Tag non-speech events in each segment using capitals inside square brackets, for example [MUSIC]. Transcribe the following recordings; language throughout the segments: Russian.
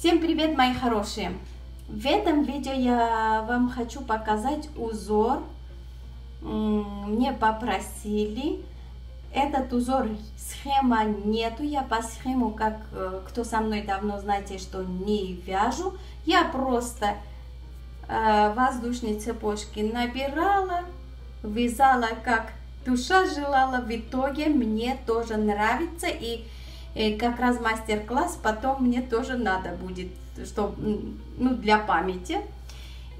Всем привет, мои хорошие! В этом видео я вам хочу показать узор. Мне попросили. Этот узор, схема нету. Я по схему, как э, кто со мной давно знаете, что не вяжу. Я просто э, воздушные цепочки набирала, вязала как душа желала. В итоге мне тоже нравится и и как раз мастер-класс потом мне тоже надо будет, что, ну, для памяти.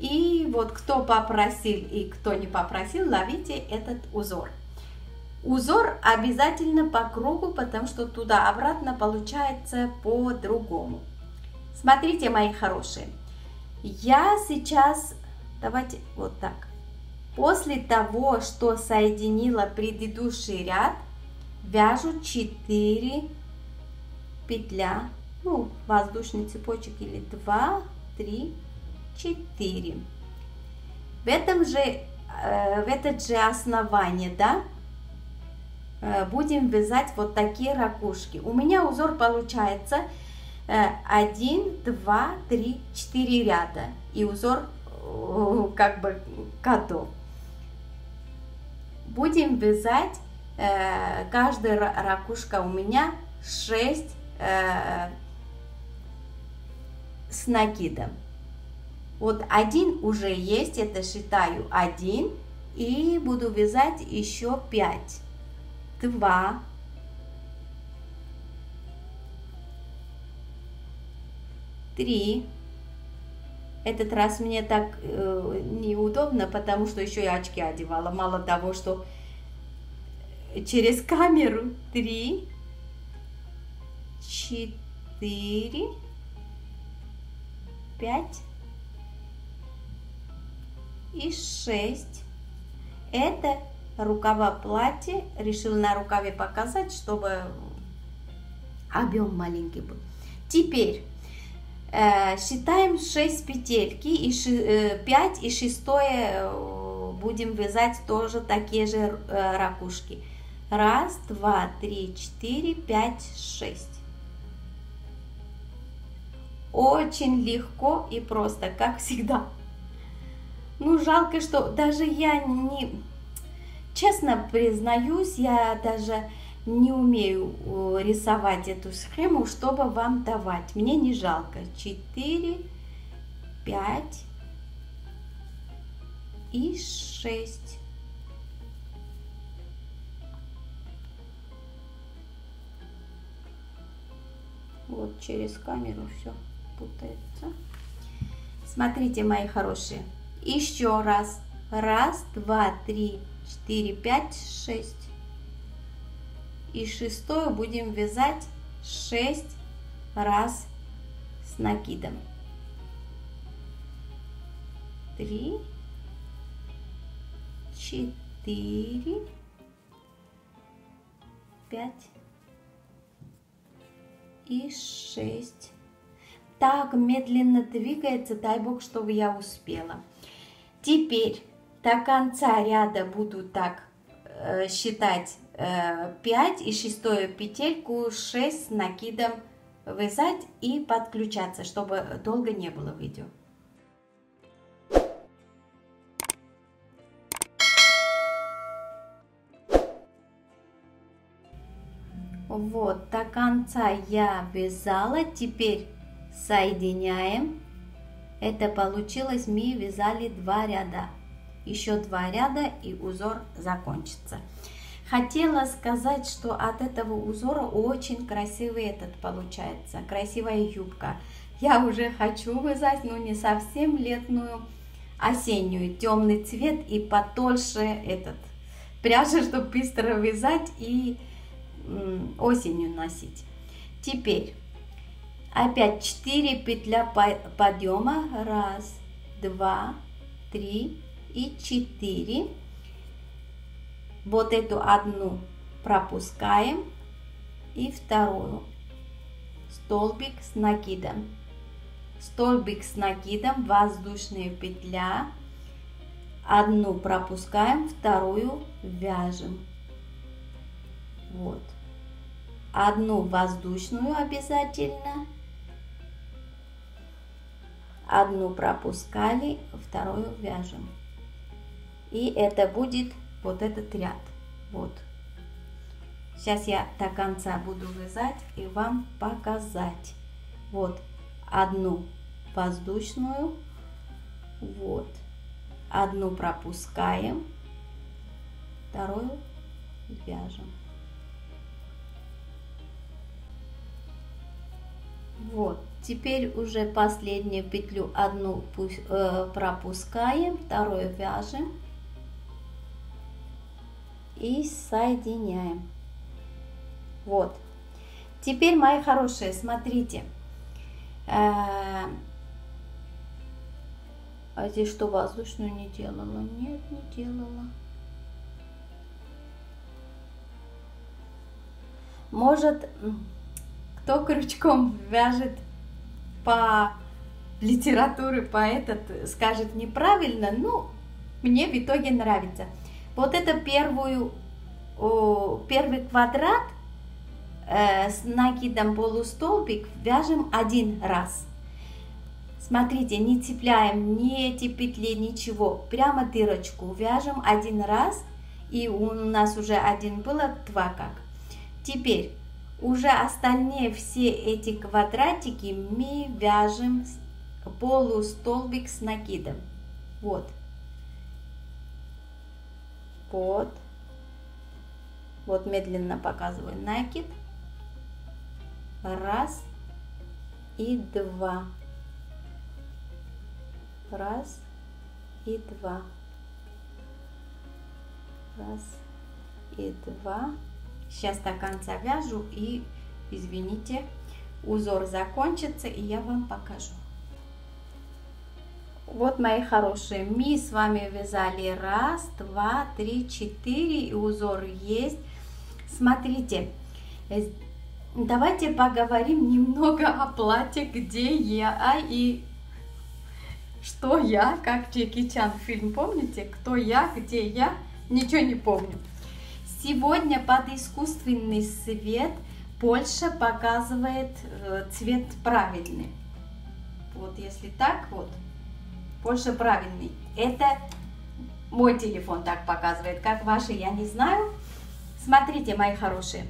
И вот кто попросил и кто не попросил, ловите этот узор. Узор обязательно по кругу, потому что туда-обратно получается по-другому. Смотрите, мои хорошие, я сейчас, давайте вот так, после того, что соединила предыдущий ряд, вяжу 4 петля, ну, воздушный цепочек или 2, 3, 4. В этом же, э, в этот же основание, да, э, будем вязать вот такие ракушки. У меня узор получается 1, 2, 3, 4 ряда. И узор э, как бы готов. Будем вязать, каждая ракушка у меня 6 э, с накидом. Вот один уже есть, это считаю один, и буду вязать еще пять. Два. Три. Этот раз мне так э, неудобно, потому что еще и очки одевала. Мало того, что через камеру. Три четыре, пять и шесть. Это рукава платья. Решил на рукаве показать, чтобы объем маленький был. Теперь э, считаем 6 петельки и ши, э, 5 и 6 э, будем вязать тоже такие же э, ракушки. Раз, два, три, четыре, пять, шесть. Очень легко и просто, как всегда. Ну, жалко, что даже я не... Честно признаюсь, я даже не умею рисовать эту схему, чтобы вам давать. Мне не жалко. 4, 5 и 6. Вот через камеру все путается. Смотрите, мои хорошие. Еще раз. Раз, два, три, четыре, пять, шесть. И шестое будем вязать шесть раз с накидом. Три, четыре, пять и шесть так медленно двигается, дай бог, чтобы я успела. Теперь до конца ряда буду так э, считать э, 5 и шестую петельку 6 с накидом вязать и подключаться, чтобы долго не было видео. Вот, до конца я вязала, теперь соединяем. Это получилось, мы вязали два ряда. Еще два ряда и узор закончится. Хотела сказать, что от этого узора очень красивый этот получается. Красивая юбка. Я уже хочу вязать, но не совсем летную, осеннюю. Темный цвет и потольше этот пряжа, чтобы быстро вязать и осенью носить. Теперь Опять 4 петля подъема. Раз, два, три и четыре. Вот эту одну пропускаем и вторую. Столбик с накидом. Столбик с накидом, воздушная петля. Одну пропускаем, вторую вяжем. Вот. Одну воздушную обязательно одну пропускали, вторую вяжем. И это будет вот этот ряд. Вот. Сейчас я до конца буду вязать и вам показать. Вот одну воздушную, вот одну пропускаем, вторую вяжем. Вот, теперь уже последнюю петлю одну э, пропускаем, вторую вяжем и соединяем. Вот. Теперь, мои хорошие, смотрите. Э, а здесь что, воздушную не делала? Нет, не делала. Может, кто крючком вяжет по литературе, по этот, скажет неправильно, ну, мне в итоге нравится. Вот это первую, первый квадрат э, с накидом полустолбик вяжем один раз. Смотрите, не цепляем ни эти петли, ничего. Прямо дырочку вяжем один раз. И у нас уже один было, два как. Теперь уже остальные все эти квадратики мы вяжем полустолбик с накидом. Вот. Вот. Вот медленно показываю накид. Раз и два. Раз и два. Раз и два. Сейчас до конца вяжу и, извините, узор закончится и я вам покажу. Вот, мои хорошие, мы с вами вязали раз, два, три, четыре, и узор есть. Смотрите, э, давайте поговорим немного о платье, где я и что я, как Джеки Чан фильм, помните? Кто я, где я, ничего не помню. Сегодня под искусственный свет Польша показывает э, цвет правильный. Вот если так вот, Польша правильный. Это мой телефон так показывает, как ваши, я не знаю. Смотрите, мои хорошие.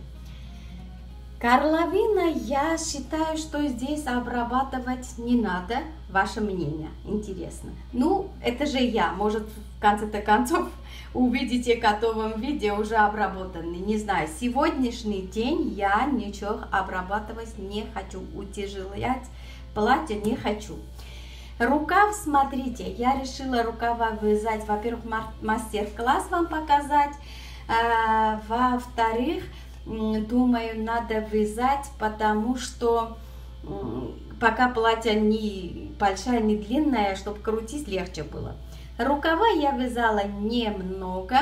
Карловина, я считаю, что здесь обрабатывать не надо. Ваше мнение, интересно. Ну, это же я, может, в конце-то концов [LAUGHS] увидите в готовом виде уже обработанный. Не знаю, сегодняшний день я ничего обрабатывать не хочу, утяжелять платье не хочу. Рукав, смотрите, я решила рукава вязать, во-первых, мастер-класс вам показать, а, во-вторых, думаю, надо вязать, потому что пока платье не большая, не длинная, чтобы крутить легче было. Рукава я вязала немного.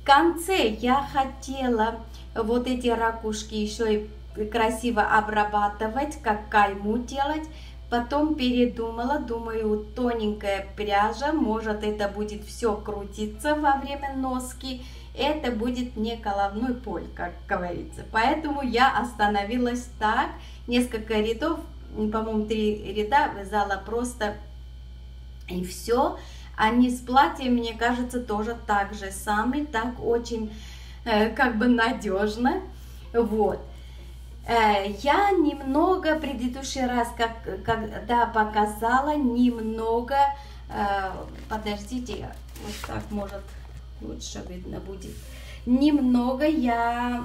В конце я хотела вот эти ракушки еще и красиво обрабатывать, как кайму делать. Потом передумала, думаю, тоненькая пряжа, может это будет все крутиться во время носки это будет не головной боль, как говорится. Поэтому я остановилась так, несколько рядов, по-моему, три ряда вязала просто и все. Они с платьем, мне кажется, тоже так же самый, так очень э, как бы надежно. Вот. Э, я немного, предыдущий раз, как, когда показала, немного, э, подождите, вот так может лучше видно будет. Немного я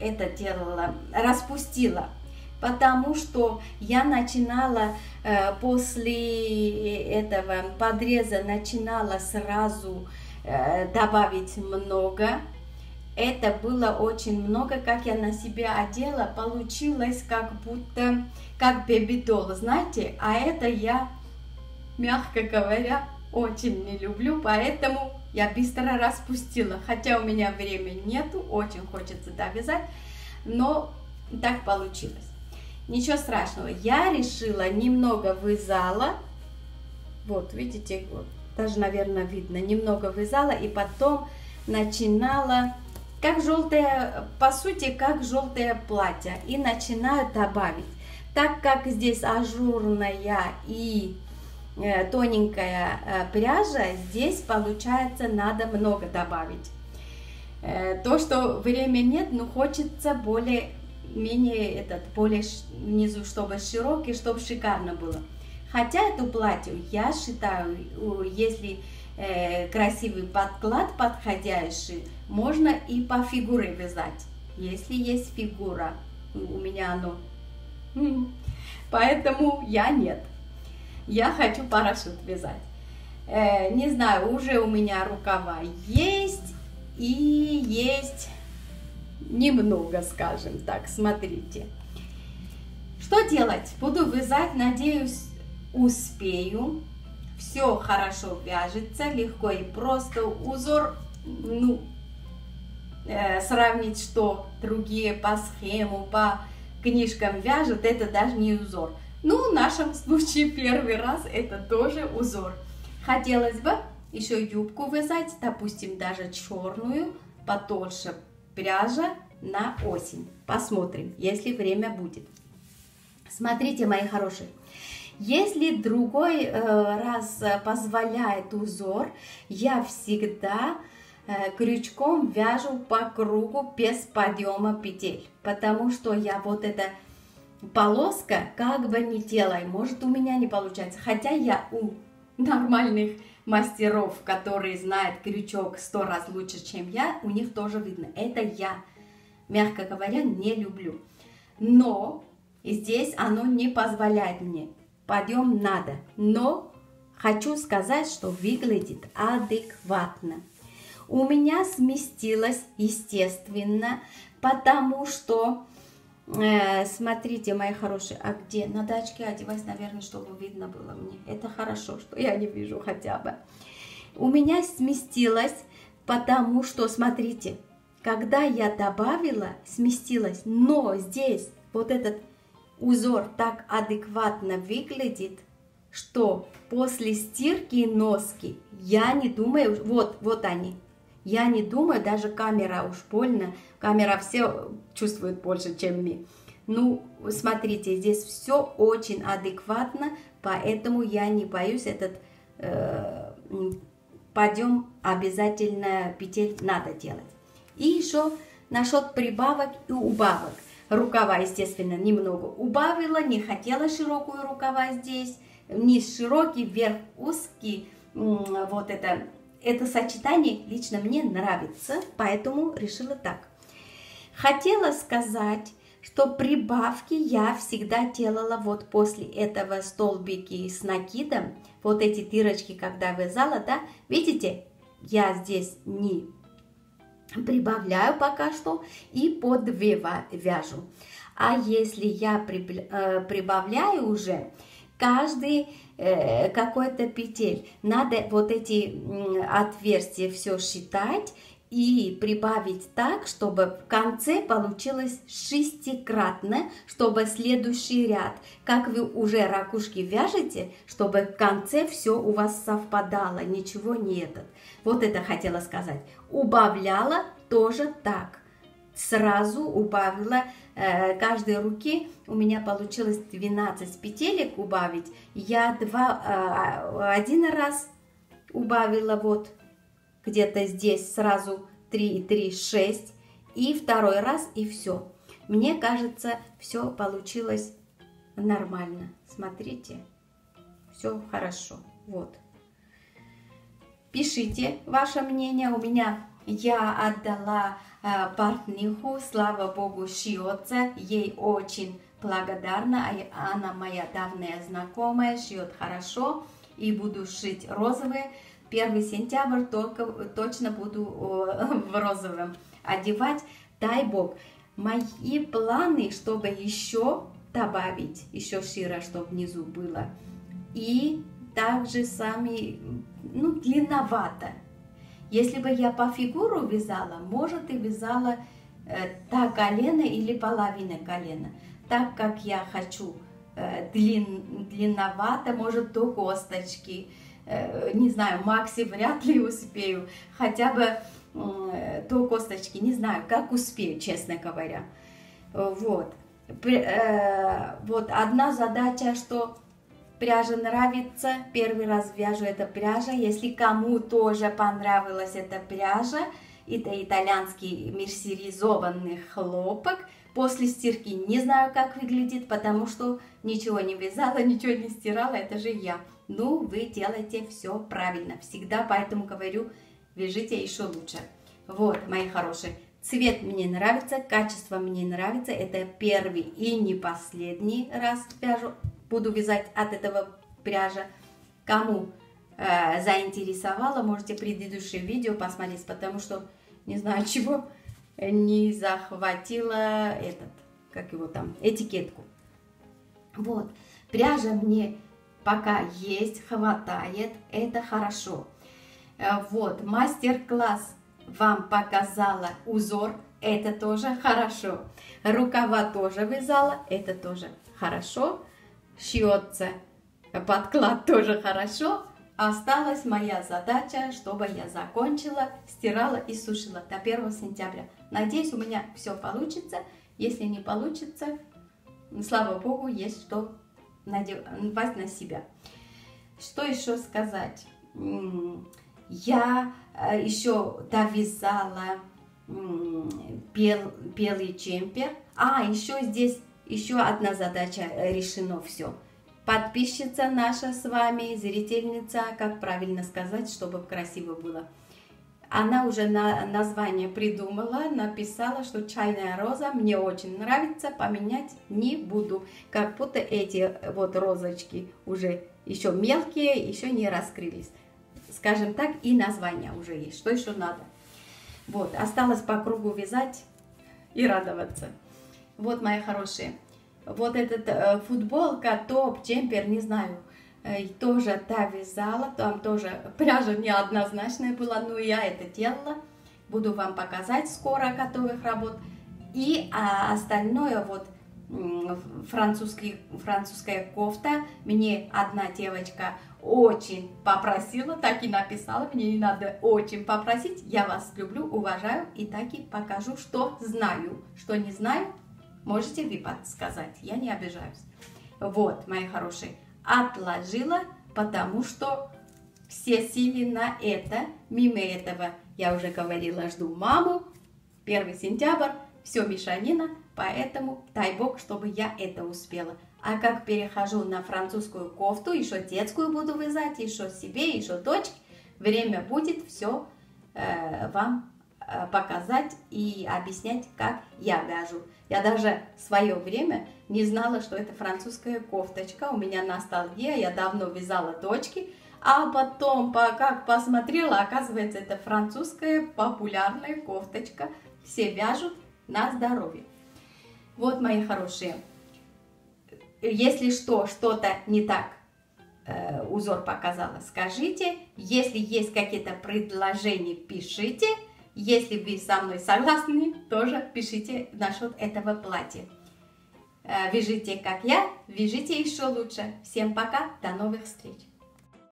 это делала, распустила, потому что я начинала э, после этого подреза, начинала сразу э, добавить много. Это было очень много, как я на себя одела, получилось как будто, как бэби-долл, знаете, а это я, мягко говоря, очень не люблю, поэтому я быстро распустила. Хотя у меня времени нету, очень хочется довязать, но так получилось. Ничего страшного, я решила, немного вязала, вот видите, вот, даже, наверное, видно, немного вязала и потом начинала, как желтое, по сути, как желтое платье, и начинаю добавить. Так как здесь ажурная и тоненькая э, пряжа, здесь получается надо много добавить. Э, то, что времени нет, но хочется более менее этот более внизу, чтобы широкий, чтобы шикарно было. Хотя эту платье я считаю, если э, красивый подклад подходящий, можно и по фигуре вязать, если есть фигура. У меня оно. Поэтому я нет. Я хочу парашют вязать. Э, не знаю, уже у меня рукава есть и есть немного, скажем так. Смотрите. Что делать? Буду вязать, надеюсь, успею. Все хорошо вяжется, легко и просто. Узор, ну, э, сравнить, что другие по схему, по книжкам вяжут, это даже не узор. Ну, в нашем случае первый раз это тоже узор. Хотелось бы еще юбку вязать, допустим, даже черную, потолще пряжа на осень. Посмотрим, если время будет. Смотрите, мои хорошие, если другой э, раз позволяет узор, я всегда э, крючком вяжу по кругу без подъема петель, потому что я вот эта полоска как бы не делаю, может у меня не получается, хотя я у нормальных мастеров, которые знают крючок сто раз лучше, чем я, у них тоже видно, это я, мягко говоря, не люблю. Но здесь оно не позволяет мне подъем надо. Но хочу сказать, что выглядит адекватно. У меня сместилось, естественно, потому что, смотрите, мои хорошие, а где? На дачке одеваюсь, наверное, чтобы видно было мне. Это хорошо, что я не вижу хотя бы. У меня сместилось, потому что, смотрите, когда я добавила, сместилось, но здесь вот этот узор так адекватно выглядит, что после стирки носки я не думаю, вот, вот они, я не думаю, даже камера уж больно, камера все чувствует больше, чем мы. Ну, смотрите, здесь все очень адекватно, поэтому я не боюсь этот э, подъем обязательно петель надо делать. И еще насчет прибавок и убавок. Рукава, естественно, немного убавила, не хотела широкую рукава здесь. Низ широкий, вверх узкий. Вот это, это сочетание лично мне нравится, поэтому решила так. Хотела сказать, что прибавки я всегда делала вот после этого столбики с накидом. Вот эти дырочки, когда вязала, да, видите, я здесь не прибавляю пока что и по 2 вяжу. А если я э, прибавляю уже каждый какой-то петель, надо вот эти отверстия все считать и прибавить так, чтобы в конце получилось шестикратно, чтобы следующий ряд, как вы уже ракушки вяжете, чтобы в конце все у вас совпадало, ничего не этот. Вот это хотела сказать. Убавляла тоже так. Сразу убавила э, каждой руки. У меня получилось 12 петелек убавить. Я два, э, один раз убавила вот где-то здесь сразу 3, 3, 6. И второй раз и все. Мне кажется, все получилось нормально. Смотрите, все хорошо. Вот. Пишите ваше мнение. У меня я отдала э, портниху, слава богу, шьется. Ей очень благодарна. А она моя давняя знакомая, шьет хорошо. И буду шить розовые. 1 сентябрь только, точно буду [LAUGHS] в розовом одевать. Дай бог. Мои планы, чтобы еще добавить, еще шире, чтобы внизу было. И также сами ну, длинновато. Если бы я по фигуру вязала, может и вязала э, так колено или половина колена. Так как я хочу э, длин, длинновато, может до косточки, э, не знаю, Макси вряд ли успею, хотя бы э, до косточки, не знаю, как успею, честно говоря. Вот. Э, вот одна задача, что пряжа нравится, первый раз вяжу эта пряжа. Если кому тоже понравилась эта пряжа, это итальянский мерсеризованный хлопок, после стирки не знаю, как выглядит, потому что ничего не вязала, [LAUGHS] ничего не стирала, это же я. Ну, вы делаете все правильно, всегда, поэтому говорю, вяжите еще лучше. Вот, мои хорошие, цвет мне нравится, качество мне нравится, это первый и не последний раз вяжу буду вязать от этого пряжа. Кому э, заинтересовало, можете предыдущее видео посмотреть, потому что не знаю [LAUGHS] чего не захватила этот, как его там, этикетку. Вот, пряжа мне пока есть, хватает, это хорошо. Э, вот, мастер-класс вам показала узор, это тоже хорошо. Рукава тоже вязала, это тоже хорошо шьется. Подклад тоже хорошо. Осталась моя задача, чтобы я закончила, стирала и сушила до 1 сентября. Надеюсь, у меня все получится. Если не получится, слава богу, есть что надевать на себя. Что еще сказать? Я э, еще довязала бел, белый джемпер. А, еще здесь еще одна задача э, решено все. Подписчица наша с вами, зрительница, как правильно сказать, чтобы красиво было. Она уже на, название придумала, написала, что чайная роза мне очень нравится, поменять не буду. Как будто эти э, вот розочки уже еще мелкие, еще не раскрылись. Скажем так, и название уже есть. Что еще надо? Вот, осталось по кругу вязать и радоваться. Вот, мои хорошие, вот этот э, футболка, топ, джемпер, не знаю, э, тоже та вязала, там тоже пряжа неоднозначная была, но я это делала. Буду вам показать скоро готовых работ. И а, остальное вот французский, французская кофта. Мне одна девочка очень попросила, так и написала, мне не надо очень попросить. Я вас люблю, уважаю и так и покажу, что знаю. Что не знаю, Можете вы подсказать, я не обижаюсь. Вот, мои хорошие, отложила, потому что все силы на это. Мимо этого, я уже говорила, жду маму. 1 сентябрь, все мешанина, поэтому дай бог, чтобы я это успела. А как перехожу на французскую кофту, еще детскую буду вязать, еще себе, еще дочке, время будет все э, вам показать и объяснять, как я вяжу. Я даже в свое время не знала, что это французская кофточка. У меня ностальгия, я давно вязала дочки, а потом, как посмотрела, оказывается, это французская популярная кофточка. Все вяжут на здоровье. Вот, мои хорошие, если что, что-то не так, э, узор показала, скажите. Если есть какие-то предложения, пишите. Если вы со мной согласны, тоже пишите насчет этого платья. Э, вяжите, как я, вяжите еще лучше. Всем пока, до новых встреч!